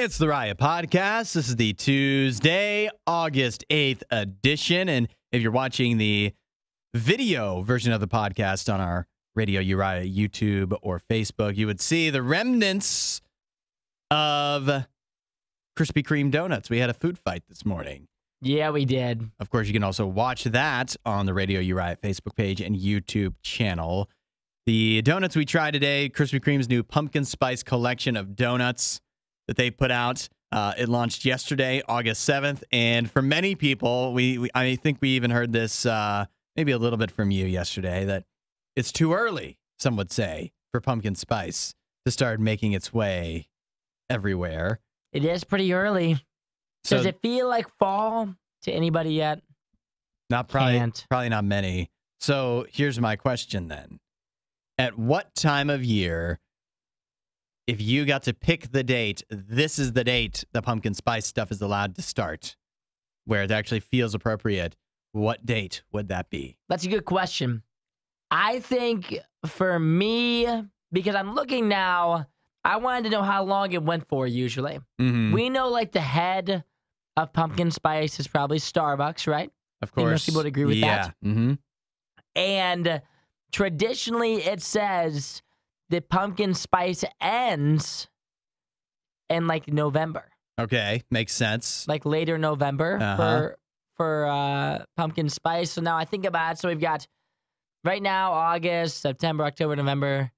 It's the Riot Podcast. This is the Tuesday, August 8th edition. And if you're watching the video version of the podcast on our Radio U Riot YouTube or Facebook, you would see the remnants of Krispy Kreme donuts. We had a food fight this morning. Yeah, we did. Of course, you can also watch that on the Radio U Riot Facebook page and YouTube channel. The donuts we tried today, Krispy Kreme's new pumpkin spice collection of donuts that they put out. Uh, it launched yesterday, August 7th. And for many people, we, we I think we even heard this uh, maybe a little bit from you yesterday that it's too early, some would say, for pumpkin spice to start making its way everywhere. It is pretty early. So Does it feel like fall to anybody yet? not probably Can't. probably not many. So here's my question then. At what time of year, if you got to pick the date, this is the date the pumpkin spice stuff is allowed to start, where it actually feels appropriate, what date would that be? That's a good question. I think for me, because I'm looking now, I wanted to know how long it went for usually. Mm-hmm. We know like the head of pumpkin spice is probably Starbucks, right? of course. most people would agree with yeah. that. Mm-hmm. And traditionally it says that pumpkin spice ends in like November. Okay. Makes sense. like later November Uh-huh. for for uh, pumpkin spice. So now I think about it. So we've got right now August, September, October, November.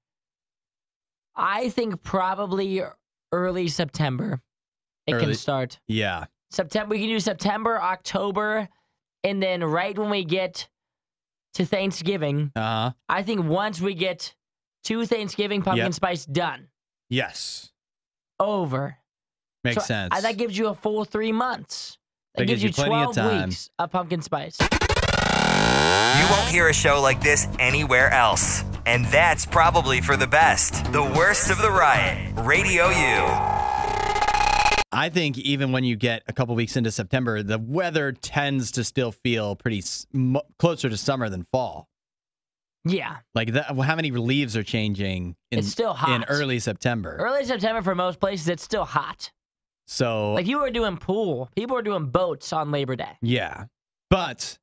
I think probably early September it Early- can start. yeah. September we can do September, October, and then right when we get to Thanksgiving, Uh-huh. I think once we get to Thanksgiving, pumpkin Yep. spice done, Yes. over. Makes So, sense. uh, that gives you a full three months. That, That gives, gives you you plenty of 12 time. weeks of pumpkin spice. You won't hear a show like this anywhere else. And that's probably for the best. The worst of the riot. Radio U. I think even when you get a couple weeks into September, the weather tends to still feel pretty s- closer to summer than fall. Yeah. Like that, how many leaves are changing in, It's still hot. in early September? Early September for most places, it's still hot. so Like you were doing pool, people were doing boats on Labor Day. yeah, but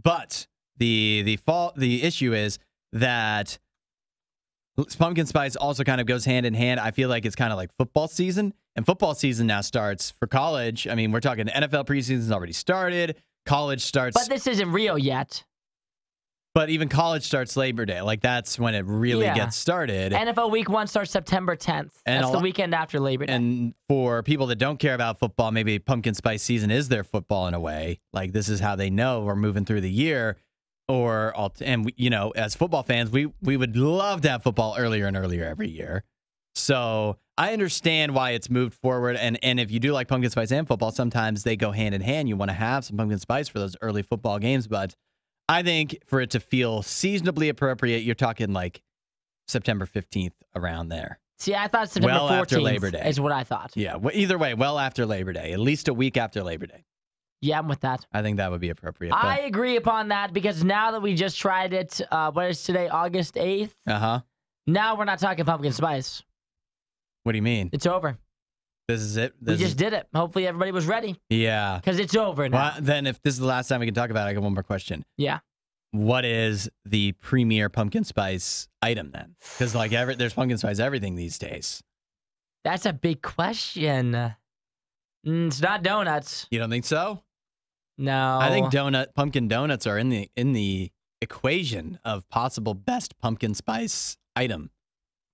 but the the fall the issue is that pumpkin spice also kind of goes hand in hand. I feel like it's kind of like football season, and football season now starts for college. I mean, we're talking NFL preseason's already started. College starts But this isn't real yet. But even college starts Labor Day. Like that's when it really Yeah. gets started. NFL Week One starts September 10th. And That's the weekend after Labor Day. And for people that don't care about football, maybe pumpkin spice season is their football in a way. Like this is how they know we're moving through the year. Or and you know, as football fans, we we would love to have football earlier and earlier every year. So I understand why it's moved forward. And and if you do like pumpkin spice and football, sometimes they go hand in hand. You want to have some pumpkin spice for those early football games, but I think for it to feel seasonably appropriate, you're talking like September 15th around there. See, I thought September Well 14th after Labor Day. is what I thought. Yeah. Well, either way, well after Labor Day, at least a week after Labor Day. Yeah, I'm with that. I think that would be appropriate. I agree upon that because now that we just tried it, uh, what is today, August 8th? Uh huh. Now we're not talking pumpkin spice. What do you mean? It's over. This is it. We just is, did it. Hopefully everybody was ready yeah. because it's over now. Well, then, if this is the last time we can talk about it, I got one more question. Yeah. What is the premier pumpkin spice item then? Because like every, there's pumpkin spice everything these days. That's a big question. Mm, it's not donuts. You don't think so? No. I think donut pumpkin donuts are in the in the equation of possible best pumpkin spice item.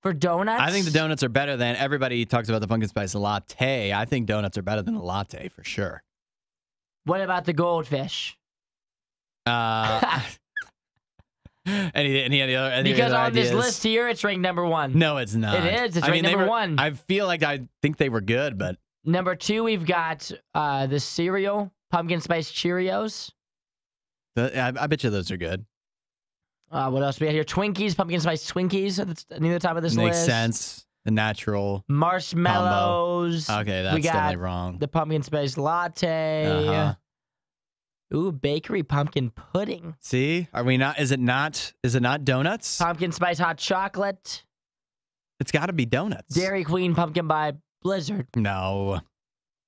For donuts. I think the donuts are better than everybody talks about the pumpkin spice latte. I think donuts are better than a latte for sure. What about the goldfish? Uh, any any any other any because other on this list here, it's ranked number one. No, it's not. It is. It's I ranked they number were- one. I feel like I think they were good, but Number two, we've got uh, the cereal pumpkin spice Cheerios. the, I, I bet you those are good. Uh, what else we got here? Twinkies, pumpkin spice Twinkies. That's near the top of this Makes list. sense. The natural. Marshmallows. Okay, that's we got definitely wrong. the pumpkin spice latte. Uh-huh. Ooh, bakery pumpkin pudding. See, are we not? Is it not? Is it not donuts? Pumpkin spice hot chocolate. It's got to be donuts. Dairy Queen pumpkin pie Blizzard. No,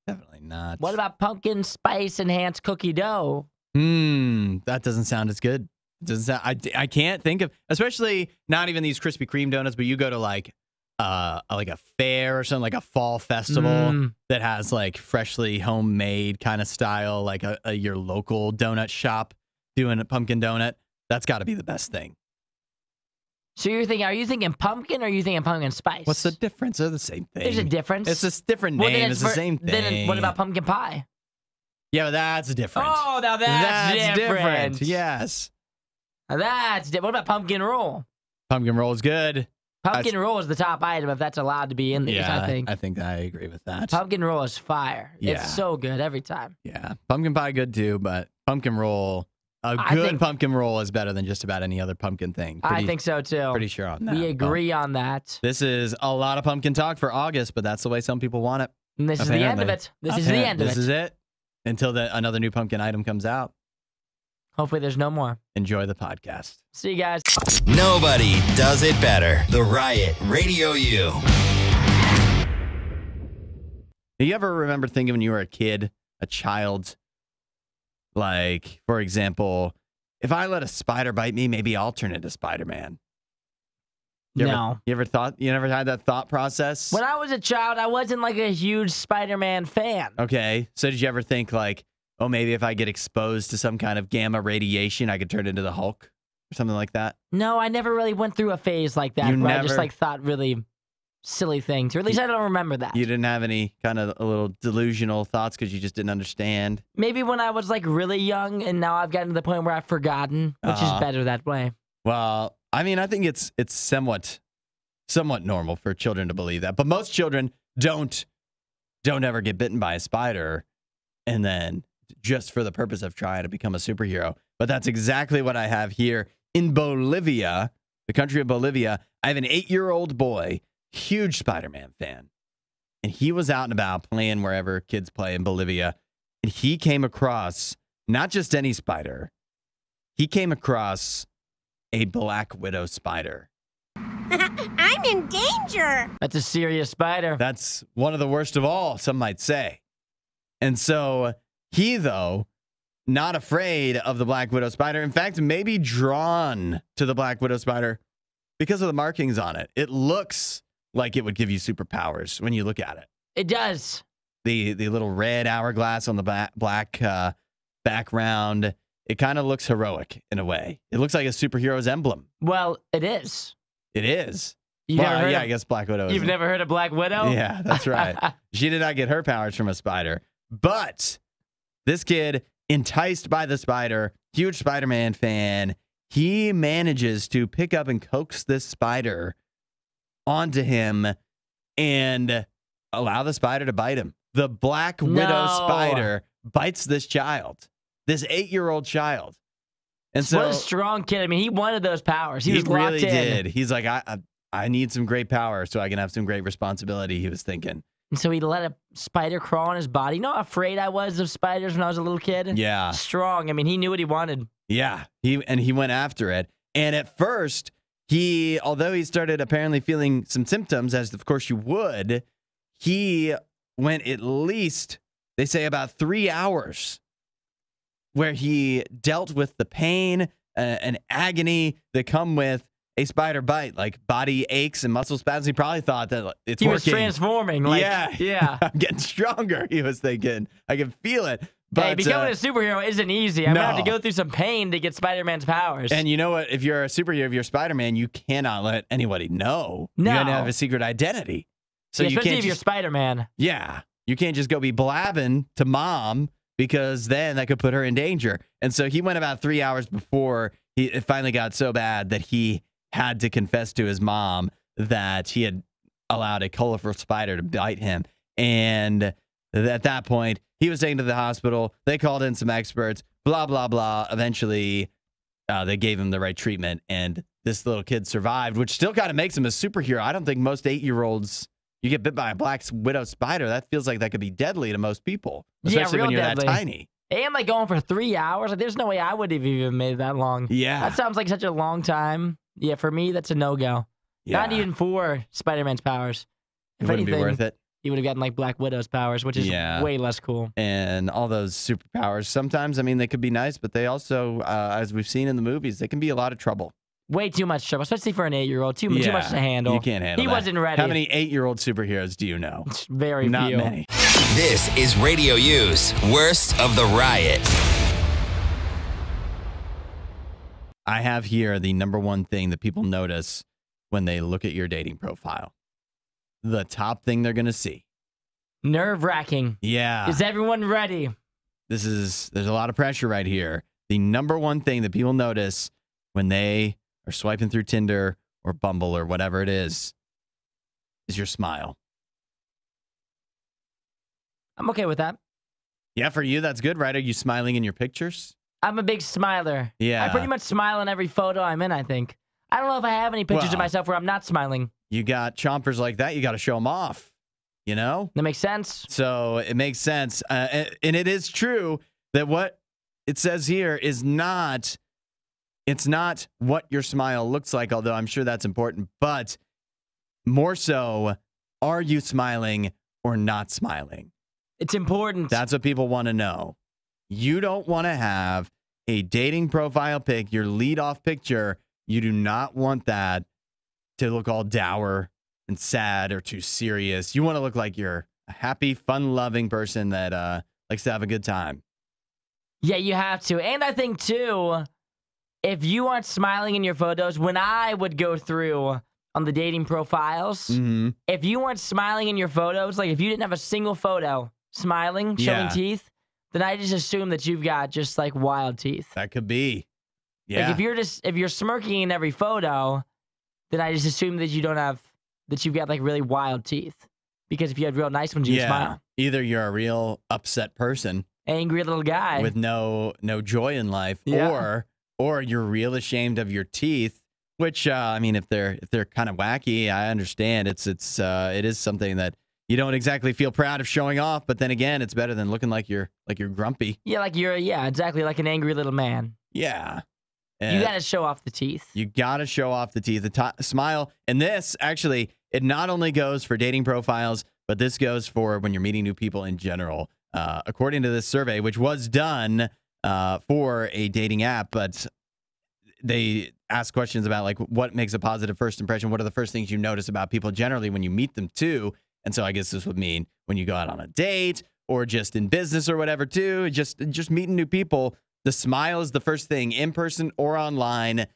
definitely not. What about pumpkin spice enhanced cookie dough? Hmm, that doesn't sound as good. Doesn't sound, I, I can't think of, especially not even these Krispy Kreme donuts, but you go to like uh like a fair or something like a fall festival Mm. that has like freshly homemade kind of style, like a, a your local donut shop doing a pumpkin donut. That's got to be the best thing. So you're thinking, are you thinking pumpkin or are you thinking pumpkin spice? What's the difference? They're the same thing. There's a difference. It's just different name. then It's the for- same thing. Then what about pumpkin pie? Yeah, but that's different. Oh, now that's, different. Yes. That's. What about pumpkin roll? Pumpkin roll is good. Pumpkin roll is the top item if that's allowed to be in these, yeah, I think. I think I agree with that. Pumpkin roll is fire. Yeah. It's so good every time. Yeah, pumpkin pie good too, but pumpkin roll, a I good think- pumpkin roll is better than just about any other pumpkin thing. I think so too. pretty sure on that. we agree on that. this is a lot of pumpkin talk for August, but that's the way some people want it. And this is the end of it. This is the end of This it. is it until the, another new pumpkin item comes out. Hopefully there's no more. Enjoy the podcast. See you guys. Nobody does it better. The Riot Radio U. Do you ever remember thinking when you were a kid, a child, like, for example, if I let a spider bite me, maybe I'll turn into Spider Man? You ever- no. You ever thought, you never had that thought process? When I was a child, I wasn't like a huge Spider-Man fan. Okay. So did you ever think like, oh, maybe if I get exposed to some kind of gamma radiation, I could turn into the Hulk or something like that? No, I never really went through a phase like that You where I just like thought really silly things. Or at least I don't remember that. You didn't have any kind of a little delusional thoughts because you just didn't understand. Maybe when I was like really young and now I've gotten to the point where I've forgotten, which Uh-huh. is better that way. Well, I mean, I think it's it's somewhat somewhat normal for children to believe that, but most children don't don't ever get bitten by a spider and then just for the purpose of trying to become a superhero. But that's exactly what I have here in Bolivia, the country of Bolivia. I have an 8-year-old boy, huge Spider-Man fan. And he was out and about playing wherever kids play in Bolivia, and he came across not just any spider. He came across a black widow spider. I'm in danger. That's a serious spider. That's one of the worst of all, some might say. And so he, though, not afraid of the black widow spider. In fact, maybe drawn to the black widow spider because of the markings on it. It looks like it would give you superpowers when you look at it. It does. The the little red hourglass on the ba- black uh, background. It kind of looks heroic in a way. It looks like a superhero's emblem. Well, it is. It is. Well, never yeah, of, I guess Black Widow. You've never heard of Black Widow? Yeah, that's right. she did not get her powers from a spider, but this kid, enticed by the spider, huge Spider Man fan, he manages to pick up and coax this spider onto him and allow the spider to bite him. The Black Widow spider bites this child, this eight year old child. And so what a strong kid. I mean, he wanted those powers. He, he was locked really in. did. He's like, I, I, I need some great power so I can have some great responsibility. He was thinking. And so he let a spider crawl on his body. You know how afraid I was of spiders when I was a little kid? Yeah. Strong. I mean, he knew what he wanted. Yeah, he and he went after it. And at first, he although he started apparently feeling some symptoms, as of course you would, he went at least they say about three hours where he dealt with the pain uh, and agony that come with a spider bite, like body aches and muscle spasms. He probably thought that it's He was working. transforming. Like, yeah, Yeah. I'm getting stronger. He was thinking, I can feel it. But hey, becoming uh, a superhero isn't easy. I'm gonna have to go through some pain to get Spider-Man's powers. And you know what? If you're a superhero, if you're Spider Man, you cannot let anybody know. No. You gotta have a secret identity. So Yeah, you especially can't if you're Spider-Man. yeah, you can't just go be blabbing to mom because then that could put her in danger. And so he went about three hours before he it finally got so bad that he had to confess to his mom that he had allowed a colorful spider to bite him. And at that point, he was taken to the hospital. They called in some experts, blah, blah, blah. Eventually, uh, they gave him the right treatment, and this little kid survived, which still kind of makes him a superhero. I don't think most eight year olds, you get bit by a black widow spider, that feels like that could be deadly to most people, Yeah, especially when you're deadly. that tiny. And like going for three hours. Like, there's no way I would have even made that long. Yeah. That sounds like such a long time. Yeah, for me, that's a no-go. yeah. Not even for Spider-Man's powers. it If wouldn't anything, be worth it. he would have gotten like Black Widow's powers, which is Yeah. way less cool. and all those superpowers. Sometimes, I mean, they could be nice, but they also, uh, as we've seen in the movies, they can be a lot of trouble. Way too much trouble, especially for an eight-year-old. Too, too much to handle. You can't handle. He that. wasn't ready. How many eight-year-old superheroes do you know? Very Not few. many. This is Radio U's Worst of the Riot. I have here the number one thing that people notice when they look at your dating profile. The top thing they're going to see. Nerve-wracking. Yeah. Is everyone ready? this is there's a lot of pressure right here. The number one thing that people notice when they are swiping through Tinder or Bumble or whatever it is is your smile. I'm okay with that. Yeah, for you that's good, right? Are you smiling in your pictures? I'm a big smiler. Yeah. I pretty much smile in every photo I'm in, I think. I don't know if I have any pictures of myself where I'm not smiling. You got chompers like that, you got to show them off. You know? That makes sense. So it makes sense. Uh, and- and it is true that what it says here is not, it's not what your smile looks like, although I'm sure that's important, but more so, are you smiling or not smiling? It's important. That's what people want to know. You don't want to have a dating profile pic, your lead off picture. You do not want that to look all dour and sad or too serious. You want to look like you're a happy, fun loving person that uh, likes to have a good time. Yeah, you have to. And I think too, if you aren't smiling in your photos, when I would go through on the dating profiles, Mm-hmm. if you weren't smiling in your photos, like if you didn't have a single photo smiling, showing Yeah. teeth, then I just assume that you've got just like wild teeth. That could be. Yeah. Like if you're just if you're smirking in every photo, then I just assume that you don't have that you've got like really wild teeth. Because if you had real nice ones, you'd yeah. smile. Either you're a real upset person Angry little guy. with no no joy in life, Yeah. or or you're real ashamed of your teeth. Which uh, I mean, if they're if they're kind of wacky, I understand. It's it's uh, it is something that you don't exactly feel proud of showing off. But then again, it's better than looking like you're like you're grumpy. yeah, like you're yeah, exactly like an angry little man. Yeah, You gotta show off the teeth. you gotta show off the teeth, the to- smile, and this actually it not only goes for dating profiles, but this goes for when you're meeting new people in general. Uh, according to this survey, which was done uh, for a dating app, but they ask questions about like what makes a positive first impression. What are the first things you notice about people generally when you meet them too? And so I guess this would mean when you go out on a date or just in business or whatever too. Just just meeting new people. The smile is the first thing in person or online.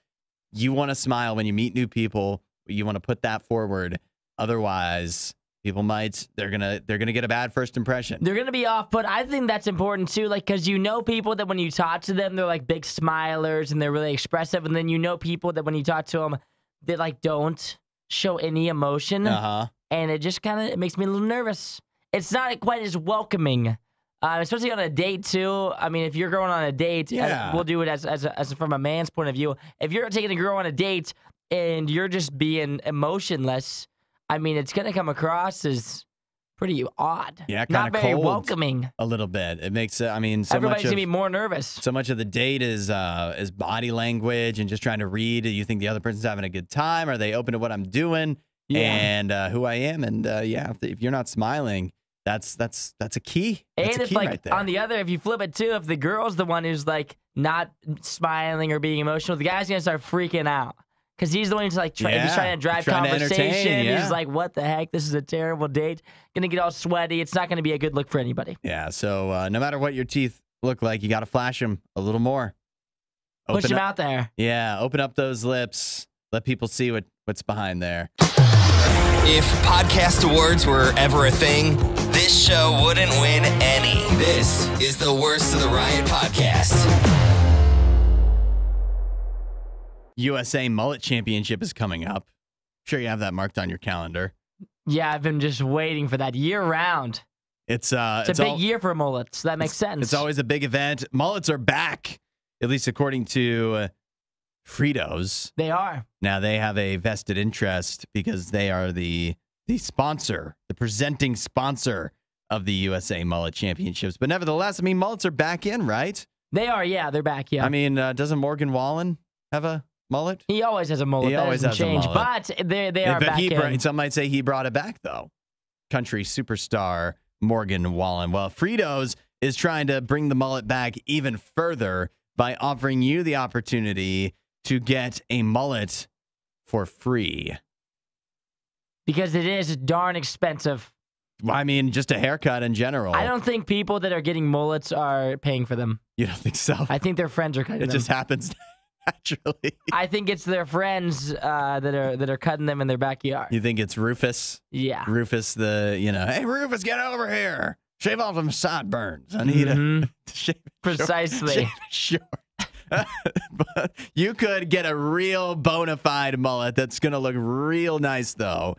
You want to smile when you meet new people. You want to put that forward. Otherwise, people might they're gonna they're gonna get a bad first impression. They're gonna be off, but I think that's important too. Like, cause you know people that when you talk to them, they're like big smilers and they're really expressive, and then you know people that when you talk to them, they like don't show any emotion, Uh huh. And it just kind of it makes me a little nervous. It's not quite as welcoming, uh, especially on a date too. I mean, if you're going on a date, uh, Yeah. we'll do it as as, as from a man's point of view. If you're taking a girl on a date and you're just being emotionless, I mean, it's gonna come across as pretty odd. Yeah, kinda very cold. welcoming. A little bit. It makes. I mean, so Everybody's much gonna of, be more nervous. so much of the date is uh is body language and just trying to read. Do you think the other person's having a good time? Are they open to what I'm doing Yeah. and uh, who I am? And uh, yeah, if, if you're not smiling, that's that's that's a key. That's and a if key like right there. on the other, if you flip it too, if the girl's the one who's like not smiling or being emotional, the guy's gonna start freaking out because he's the one who's like try- he's trying to drive trying conversation. entertain, yeah. He's like, "What the heck? This is a terrible date. Gonna get all sweaty. It's not gonna be a good look for anybody." yeah. So uh, no matter what your teeth look like, you got to flash them a little more. Push them up- out there. Yeah, open up those lips. Let people see what what's behind there. If podcast awards were ever a thing, this show wouldn't win any. This is the Worst of the Riot podcast. USA Mullet Championship is coming up. Sure, you have that marked on your calendar. Yeah, I've been just waiting for that year round. It's uh, It's, a big al- year for mullets. That makes sense. It's always a big event. Mullets are back, at least according to uh, Fritos. they are. Now they have a vested interest because they are the the sponsor, the presenting sponsor of the USA Mullet Championships. But nevertheless, I mean, mullets are back in, right? They are. Yeah, they're back. Yeah. I mean, uh, doesn't Morgan Wallen have a mullet? he always has a mullet. He that always has a mullet. But they they are but back he in. some might say he brought it back though. country superstar Morgan Wallen. Well, Fritos is trying to bring the mullet back even further by offering you the opportunity to get a mullet for free. Because it is darn expensive. I mean, just a haircut in general. I don't think people that are getting mullets are paying for them. You don't think so? I think their friends are cutting it them. just happens naturally. I think it's their friends uh, that are that are cutting them in their backyard. You think it's Rufus? Yeah. Rufus, the you know, hey Rufus, get over here. Shave off some sideburns. I need Mhm. a shave Precisely. Shave it short. you could get a real bona fide mullet that's gonna look real nice though,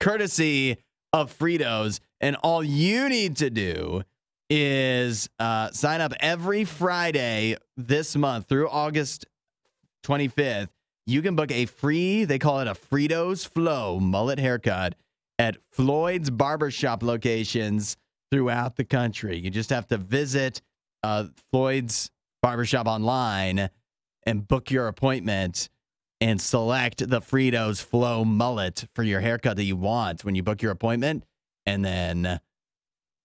courtesy of Fritos. And all you need to do is uh, sign up every Friday this month through August 25th. You can book a free, they call it a Fritos Flow mullet haircut at Floyd's barbershop locations throughout the country. You just have to visit uh, Floyd's barbershop online and book your appointment and select the Fritos Flow mullet for your haircut that you want when you book your appointment. And then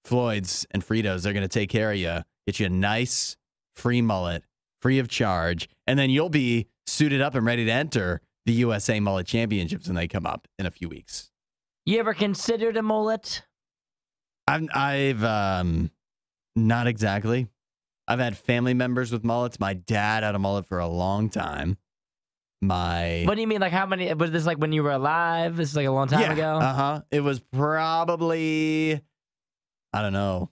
Floyd's and Fritos, they're going to take care of you, get you a nice free mullet, free of charge. And then you'll be suited up and ready to enter the USA Mullet Championships when they come up in a few weeks. You ever considered a mullet? I've, I've, um, not exactly. I've had family members with mullets. My dad had a mullet for a long time. My What do you mean? Like how many? Was this like when you were alive? This is like a long time ago. Uh huh. It was probably, I don't know,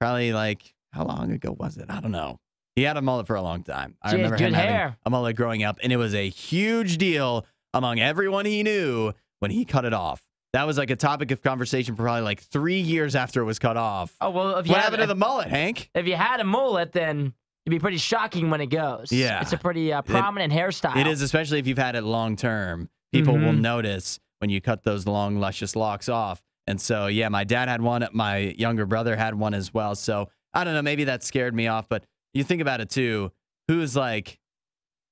probably like how long ago was it? I don't know. He had a mullet for a long time. I Gee, remember good him having hair. a mullet growing up, and it was a huge deal among everyone he knew when he cut it off. That was like a topic of conversation for probably like three years after it was cut off. Oh well, if you what had, happened to the mullet, Hank? if you had a mullet, then it'd be pretty shocking when it goes. Yeah. it's a pretty uh, prominent hairstyle. It is, especially if you've had it long term. People will Mhm. notice when you cut those long, luscious locks off. And so, yeah, my dad had one. My younger brother had one as well. So I don't know. Maybe that scared me off. But you think about it too. Who's like,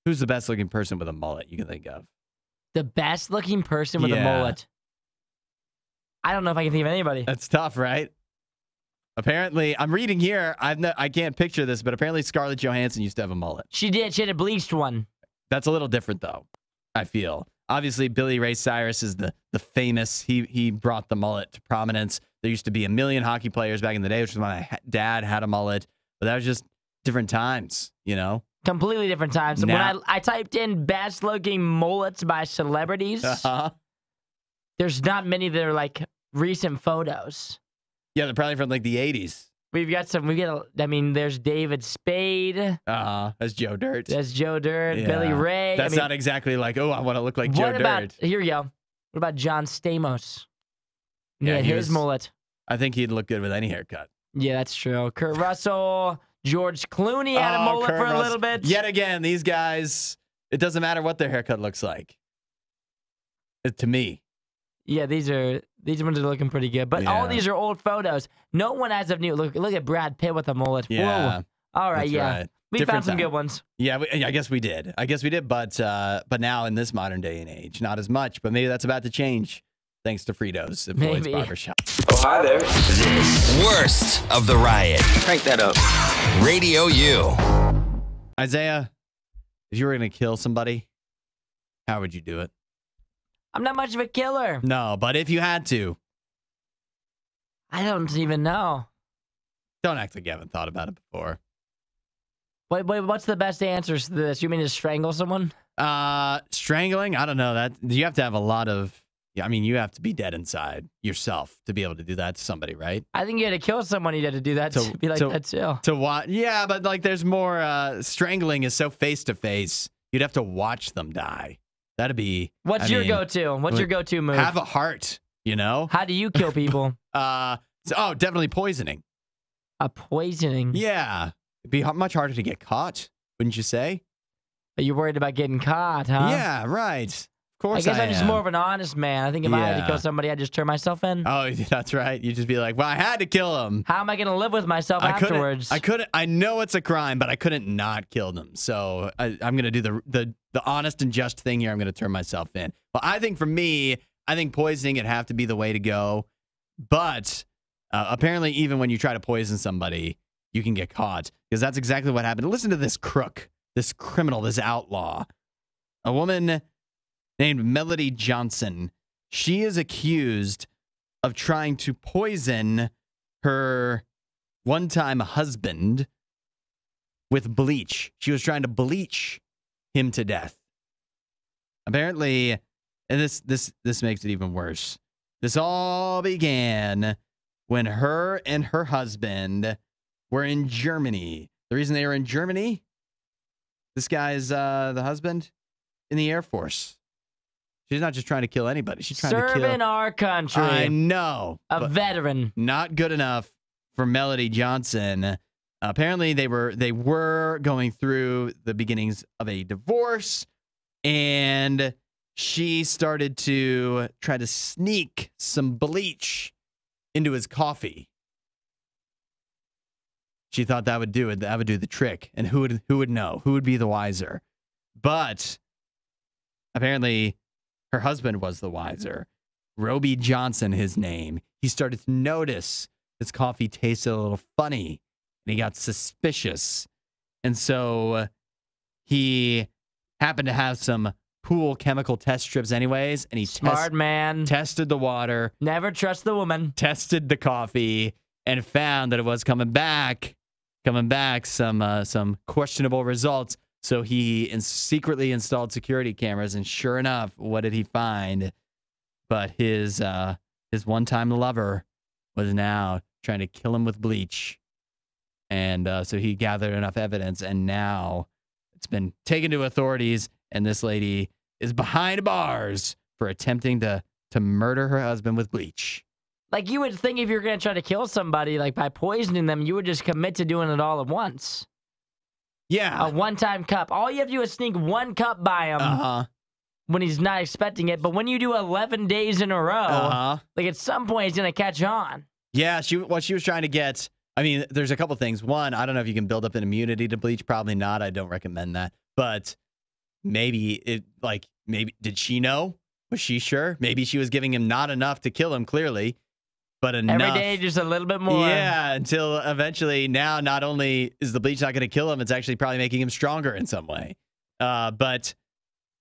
who's the best looking person with a mullet you can think of? the best looking person with a mullet. I don't know if I can think of anybody. That's tough, right? Apparently, I'm reading here. I've no, I can't picture this, but apparently Scarlett Johansson used to have a mullet. She did. She had a bleached one. That's a little different though. I feel. Obviously, Billy Ray Cyrus is the the famous. He he brought the mullet to prominence. There used to be a million hockey players back in the day, which is why my dad had a mullet. But that was just different times, you know. Completely different times. When I, I typed in best looking mullets by celebrities, Uh-huh. there's not many that are like recent photos. Yeah, they're probably from like the '80s. We've got some. We got. I mean, there's David Spade. Uh huh. That's Joe Dirt. That's Joe Dirt. Billy Ray. That's I mean, not exactly like, oh, I want to look like Joe about Dirt. here? You go. What about John Stamos? Yeah, Yeah, his was- mullet. I think he'd look good with any haircut. Yeah, that's true. Kurt Russell, George Clooney had a Oh, mullet Kurt for a Russell. little bit. Yet again, these guys, it doesn't matter what their haircut looks like. It, to me, Yeah, these are these ones are looking pretty good. But all these are old photos. No one has of new. Look, look at Brad Pitt with a mullet. Whoa. yeah, All right, that's yeah. right. We Different found some time. good ones. Yeah, we, I guess we did. I guess we did, but uh, but now in this modern day and age, not as much. But maybe that's about to change, thanks to Fritos at Floyd's Maybe. Barbershop. Oh, hi there. This Worst of the riot. Crank that up. Radio U. Isaiah, if you were gonna kill somebody, how would you do it? I'm not much of a killer. No, but if you had to, I don't even know. don't act like you haven't thought about it before. Wait, wait, what's the best answer to this? You mean to strangle someone? Uh, strangling? I don't know. That you have to have a lot of. Yeah, I mean, you have to be dead inside yourself to be able to do that to somebody, right? I think you had to kill someone. You had to do that To- to be like to- that too. To watch, yeah, but like, there's more. Uh, strangling is so face to face. You'd have to watch them die. That'd be. What's I your mean, go-to? What's your go-to move? Have a heart, you know. How do you kill people? Uh, so, oh, definitely poisoning. a poisoning. Yeah, it'd be much harder to get caught, wouldn't you say? Are you worried about getting caught, huh? Yeah, right. Of I guess I am just more of an honest man. I think if I had to Yeah. kill somebody, I'd just turn myself in. Oh, that's right. You'd just be like, well, I had to kill him. How am I going to live with myself I afterwards? couldn't. I couldn't. I know it's a crime, but I couldn't not kill them. So I, I'm going to do the the the honest and just thing here. I'm going to turn myself in. But I think for me, I think poisoning would have to be the way to go. But uh, apparently, even when you try to poison somebody, you can get caught because that's exactly what happened. Listen to this crook, this criminal, this outlaw. A woman named Melody Johnson. She is accused of trying to poison her one time husband with bleach. She was trying to bleach him to death. Apparently, and this this this makes it even worse. This all began when her and her husband were in Germany. The reason they were in Germany, this guy's uh the husband in the Air Force. She's not just trying to kill anybody. She's trying to Serving kill. our country. I know. a veteran. not good enough for Melody Johnson. apparently, they were they were going through the beginnings of a divorce, and she started to try to sneak some bleach into his coffee. She thought that would do it. That would do the trick. And who would who would know? Who would be the wiser? But apparently, her husband was the wiser. Roby Johnson, his name. He started to notice his coffee tasted a little funny and he got suspicious. And so uh, he happened to have some pool chemical test strips, anyways, and he Smart test- man. tested the water, Never trust the woman. tested the coffee, and found that it was coming back, coming back some uh, some questionable results. So he in- secretly installed security cameras, and sure enough, what did he find? But his uh, his one time lover was now trying to kill him with bleach, and uh, so he gathered enough evidence, and now it's been taken to authorities, and this lady is behind bars for attempting to to murder her husband with bleach. Like you would think if you're gonna try to kill somebody, like by poisoning them, you would just commit to doing it all at once. Yeah. A one-time cup. All you have to do is sneak one cup by him Uh huh. when he's not expecting it. But when you do 11 days in a row, Uh huh. like at some point he's gonna catch on. Yeah. She what she was trying to get. I mean, there's a couple things. One, I don't know if you can build up an immunity to bleach. Probably not. I don't recommend that. But maybe it like maybe did she know? Was she sure? Maybe she was giving him not enough to kill him. Clearly, but enough. Every day, just a little bit more. Yeah, until eventually now not only is the bleach not going to kill him, it's actually probably making him stronger in some way. Uh, but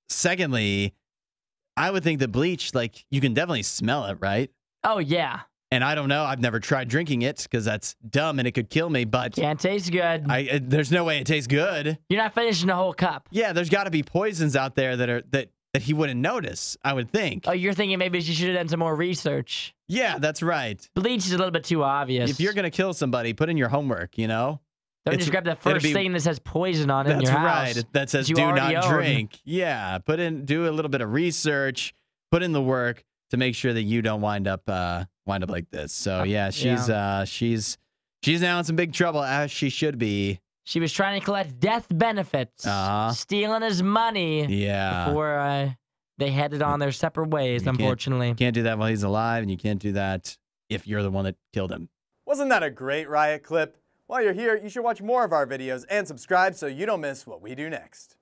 secondly, I would think the bleach, like you can definitely smell it, right? Oh yeah. And I don't know. I've never tried drinking it because that's dumb and it could kill me. But Can't taste good. I, uh, there's no way it tastes good. You're not finishing the whole cup. Yeah, there's got to be poisons out there that are that that he wouldn't notice. I would think. Oh, you're thinking maybe she should have done some more research. Yeah, that's right. Bleach is a little bit too obvious. If you're gonna kill somebody, put in your homework. You know. don't it's- just grab the first be- thing that says poison on it in That's your house. right. That says do not own. drink. Yeah. Put in do a little bit of research, put in the work to make sure that you don't wind up uh wind up like this. So yeah, she's uh she's she's now in some big trouble as she should be. She was trying to collect death benefits, Uh-huh. stealing his money Yeah. before uh, they headed on their separate ways. You can't- unfortunately, You can't do that while he's alive, and you can't do that if you're the one that killed him. Wasn't that a great riot clip? While you're here, you should watch more of our videos and subscribe so you don't miss what we do next.